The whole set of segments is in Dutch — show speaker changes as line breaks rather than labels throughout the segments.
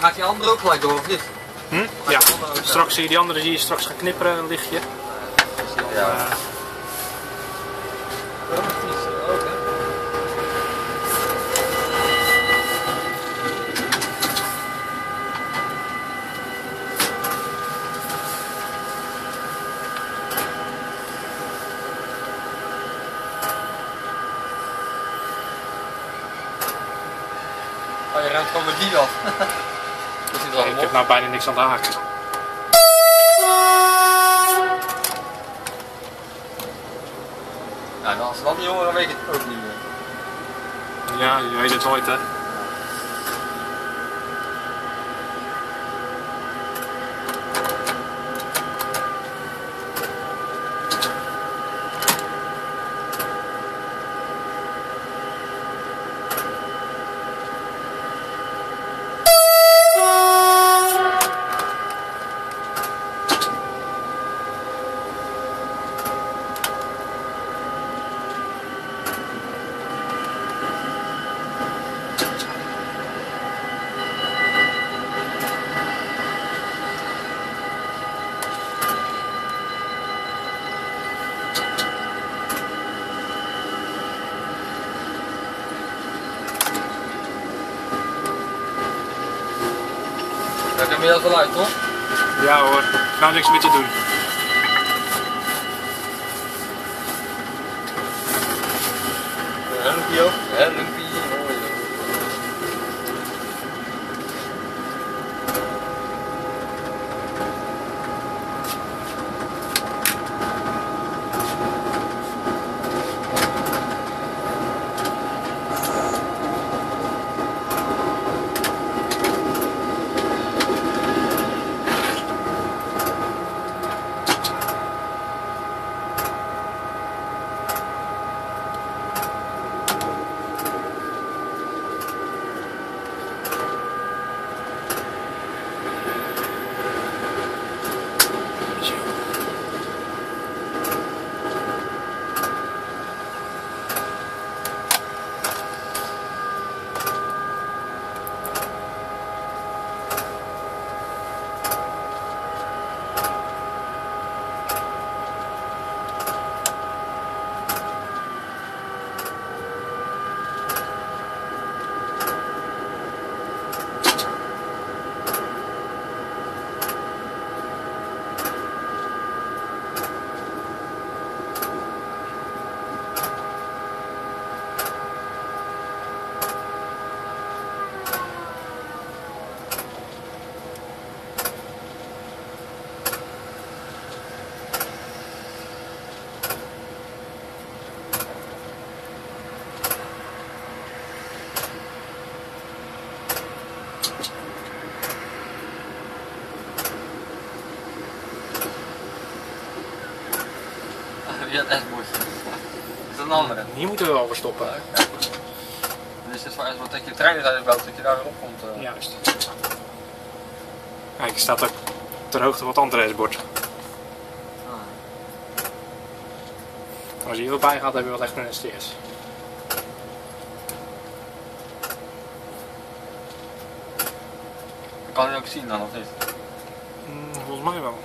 Dan gaat die andere ook gelijk door, of niet?
Hm? Ja, straks zie je die andere zie je straks gaan knipperen, een lichtje.
Ja.
Eh?
Oh, je ruimt gewoon met die af. Dat is wel
ik
mooi.
Heb nou bijna niks aan de haak.
Nou, als dat niet horen, dan weet ik het ook niet meer.
Ja, je weet het nooit hè.
Daar heb je heel veel uit, toch?
Ja hoor, nou niks meer te doen.
Helmpie ook. Helmpie, mooi. Wie had echt moeite? Is dat een andere?
Hier moeten we wel weer stoppen.
Dan is het voor wat dat je trein is uitgebouwd, dat je daar weer op komt. eh.
Juist. Kijk, er staat ook ter hoogte van het Andreasbord.
Ah.
Als je hier wel bij gaat, heb je wel echt een STS.
Dat kan je ook zien dan, of niet?
Mm, volgens mij wel.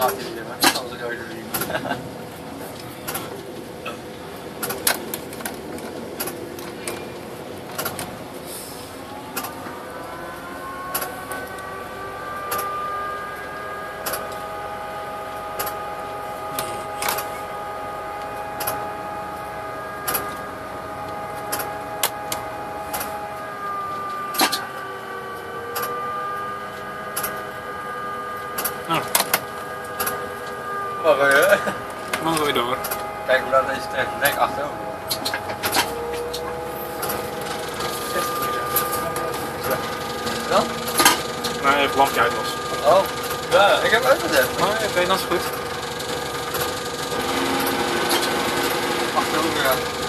Staat hij weer, hè? Zoals ik ooit zien.
Nou,
Maar eh,
mogen we weer door.
kijk hoe laat deze trekt. Ik denk achterover. Dan?
Nou, even het lampje uit was.
Oh, ja, ik heb uitgezet.
Maar oké, dat is goed.
Achterover gaan.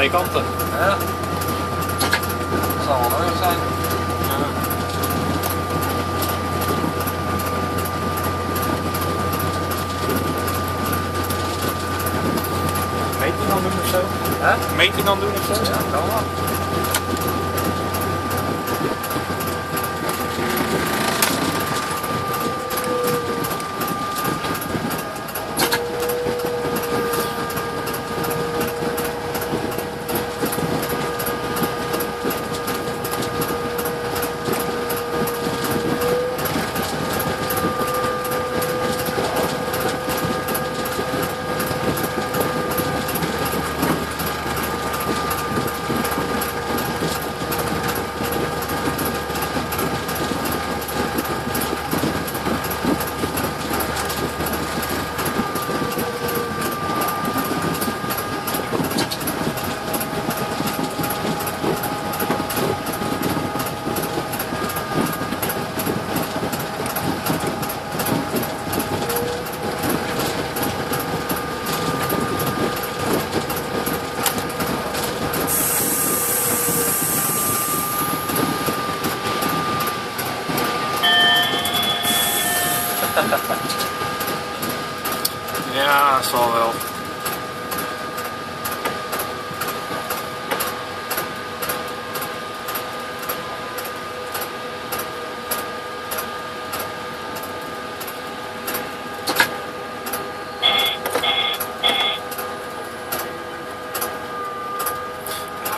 Twee kanten.
Ja. Dat zal wel nodig zijn.
Ja. Meting dan doen of zo?
Hè?
Meting dan doen of zo?
Ja, kan wel.
Ja, zal wel.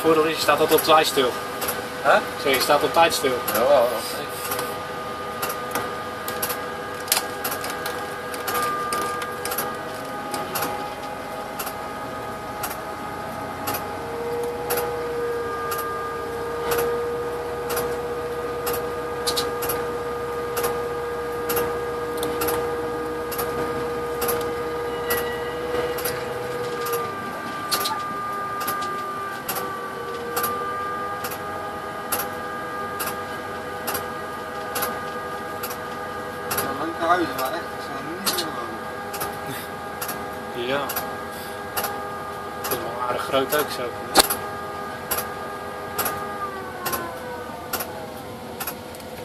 Voordeel is, je staat altijd op tijd stil. Zeg, je staat op tijd stil
wel. oké. huizen, maar echt, dat zijn niet meer wonen.
Ja. Het is wel aardig groot ook zo.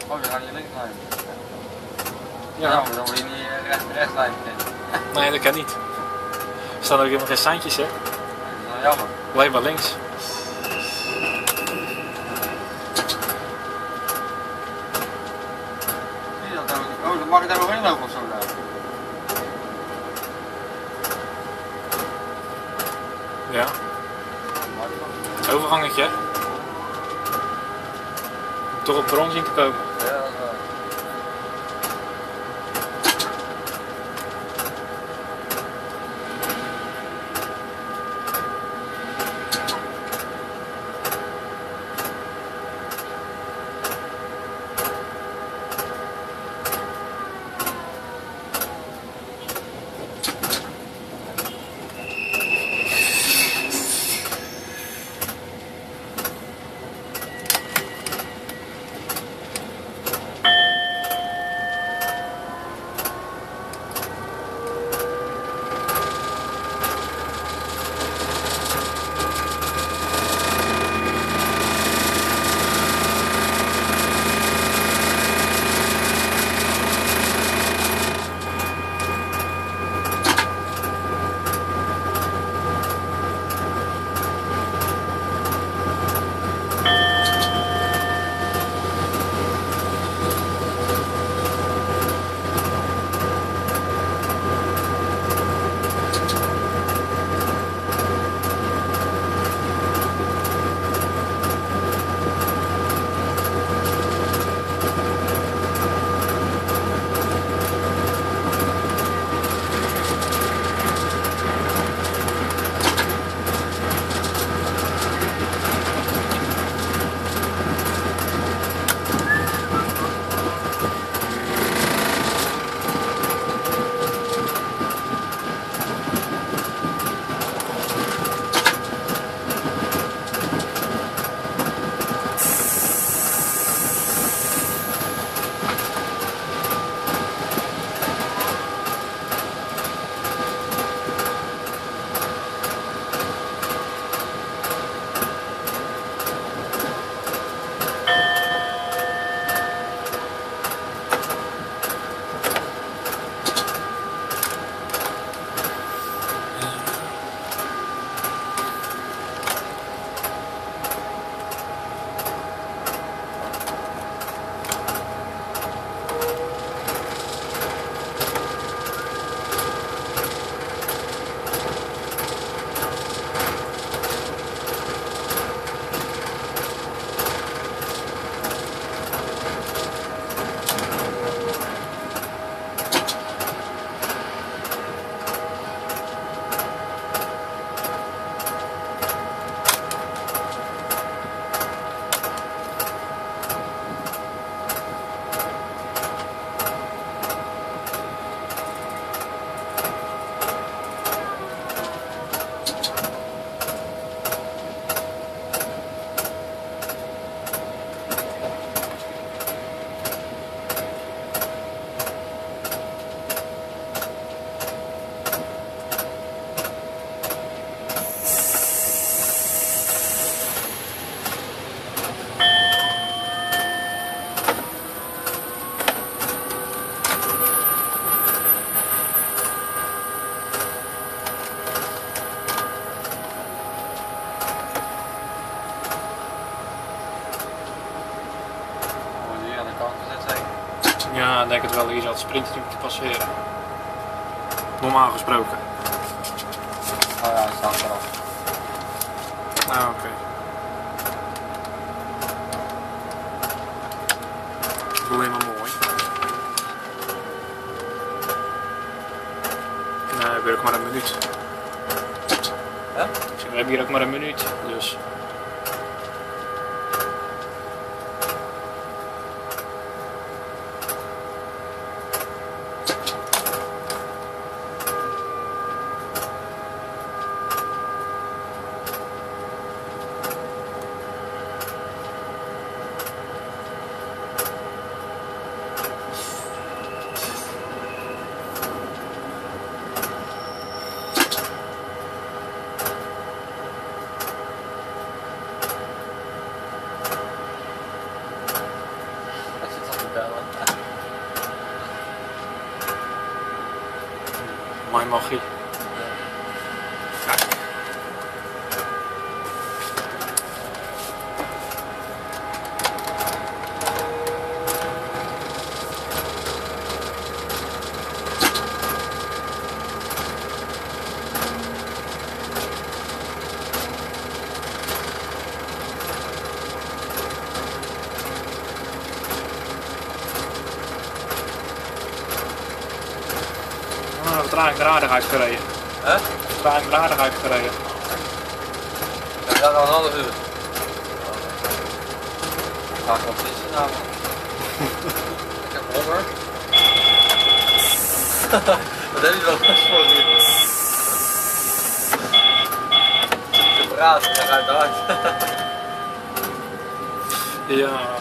Oh, dan ga je links.
Ja.
Ja, maar dan wil je niet eh, recht, rechts rijden.
Nee, dat kan niet. Er staan ook helemaal geen seintjes, hè.
Dat is wel jammer.
Alleen maar links.
Zie je dat dan? Oh, dan mag ik daar nog in lopen of zo daar.
Ja.
Mag
toch op bron zien te komen. Wel. Hier zal het sprinter te passeren. Normaal gesproken.
Oh ja, hij staat eraf.
Ah, oké. Doe helemaal mooi. Nee, we hebben ook maar een minuut.
Hè?
Ik zeg, We hebben hier ook maar een minuut, dus. mojito. Aardig uitgereden.
Hè?
Vertraging er aardig uitgereden.
We gaan nog een half uur. Ga ik wel vissen nou. ik heb honger. Wat heb je wel best voor nu? Te praten, dan gaat uit.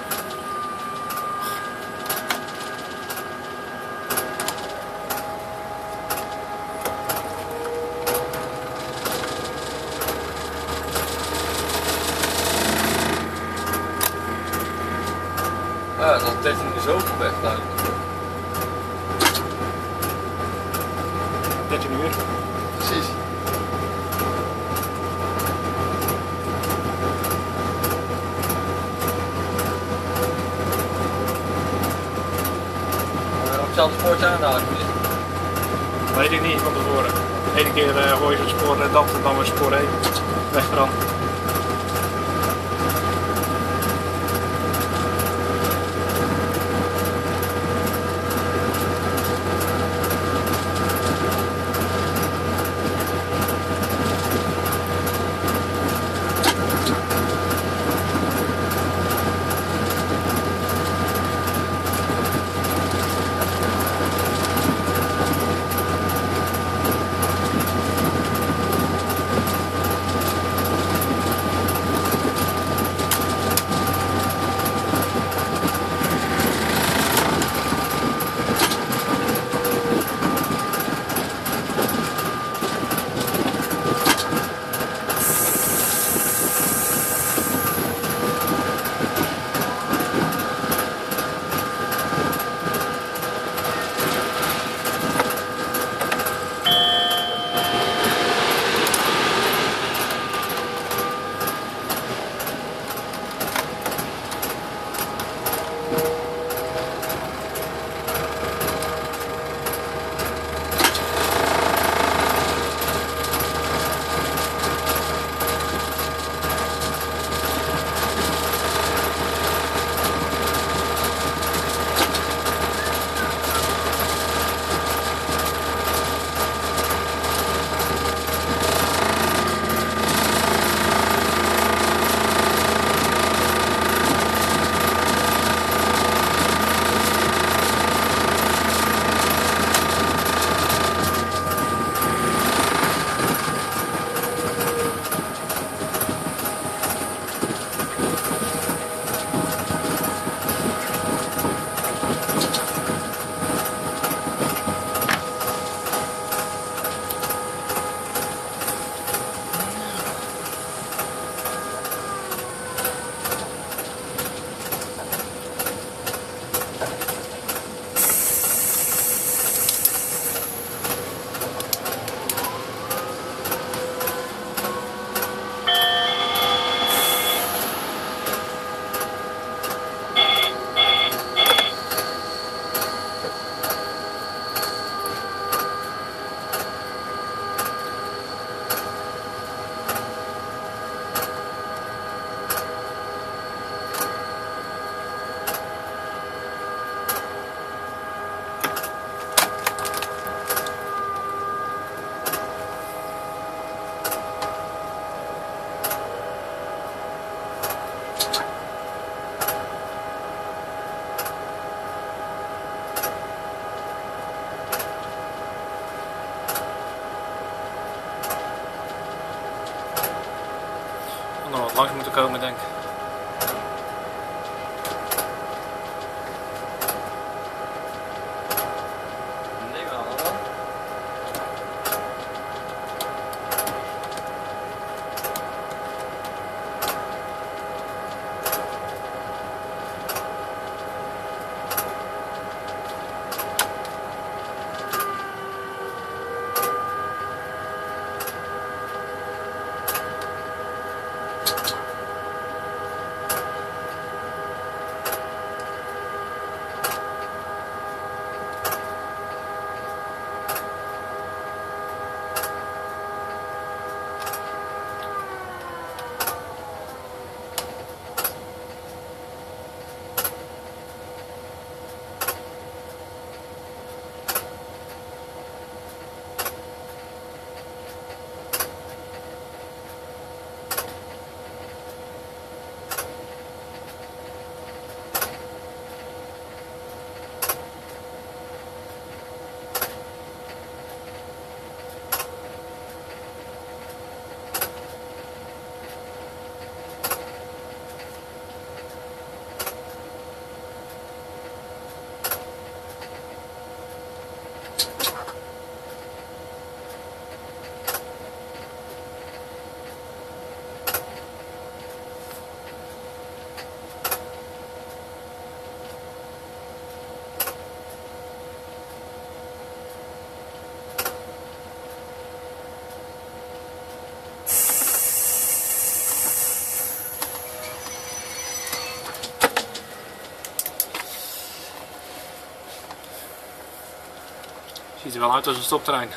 Ja,
dat is 13 uur zoveel weg nou.
13 uur.
Precies. Maar op hetzelfde spoortje aanhouden.
Weet ik niet van tevoren. De ene keer eh, gooi je dat dan weer spoor 1. Weg langs moeten komen, denk ik.
Nee, maar dan.
Ziet er wel uit als een stoptrein.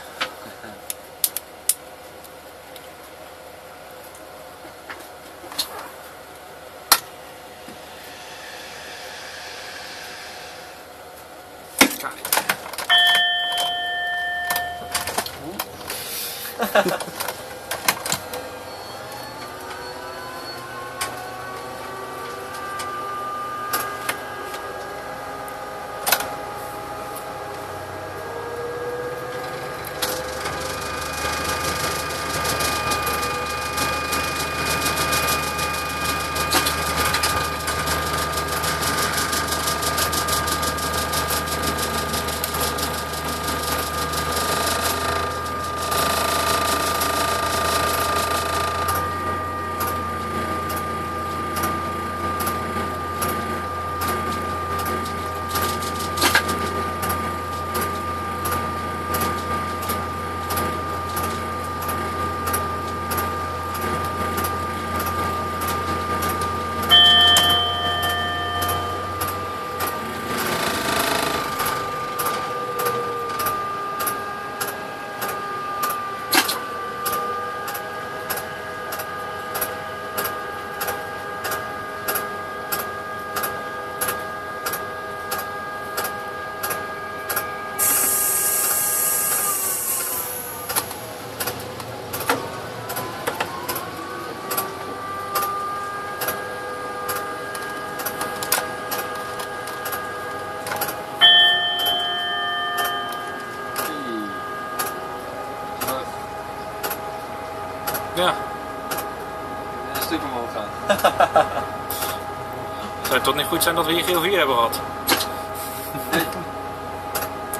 zou het toch niet goed zijn dat we hier geel 4 hebben gehad?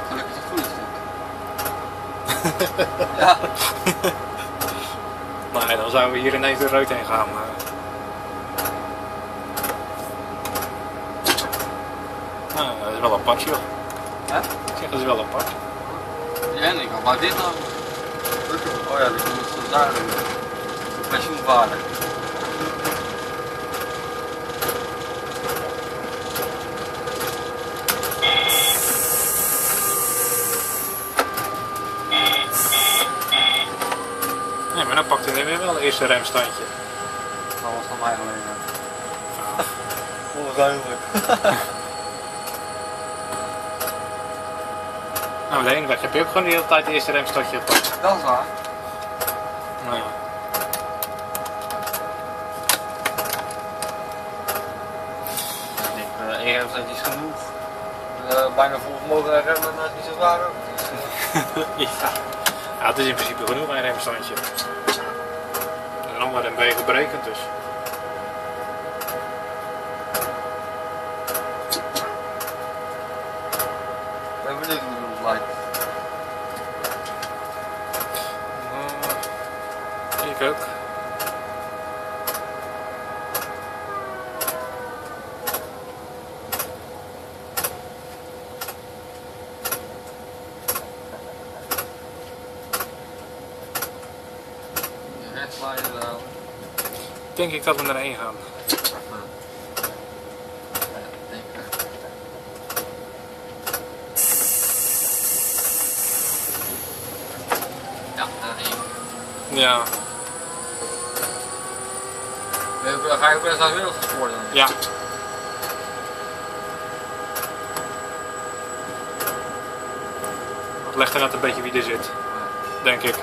Gelukkig het stuk. ja,
Nee, dan zouden we hier ineens de rood heen gaan. maar- Nou, dat is wel apart joh.
hè?
Ik zeg, dat is wel apart.
Ja, en ik had maar dit nou. Oh ja, die moet zo daar doen. Pensioenvaarder.
Nee, maar dan pakt eerste remstandje.
Dat was van mij alleen. Onzuinlijk.
Nou, de ene weg heb je ook gewoon de hele tijd het eerste remstandje gepakt.
Dat is waar.
Nou, ja.
Ik denk, uh, dat is genoeg. Uh, bijna vol vermogen remmen, dat is niet zo zwaar ook.
ja. ja, het is in principe genoeg een remstandje. Beetje berekend dus.
Ben benieuwd hoe het lijkt.
Uh, ik ook. Denk ik dat we naar één gaan.
Ja, daar één.
Ja,
ga je ook wel eens naar het wereldgespoord dan.
ja. Legt er net een beetje wie er zit, denk ik.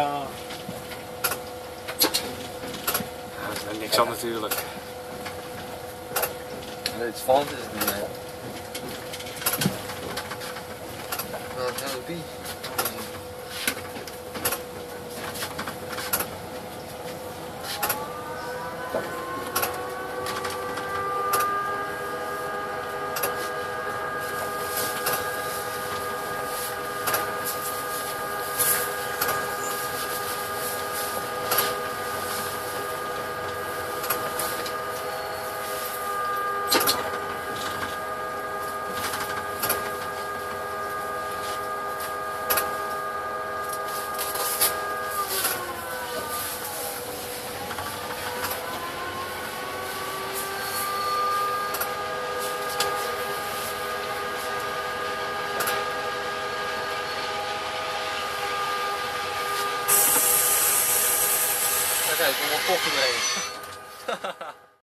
Ja. ja niks aan natuurlijk.
Nee, het valt is het niet meer. Nou, een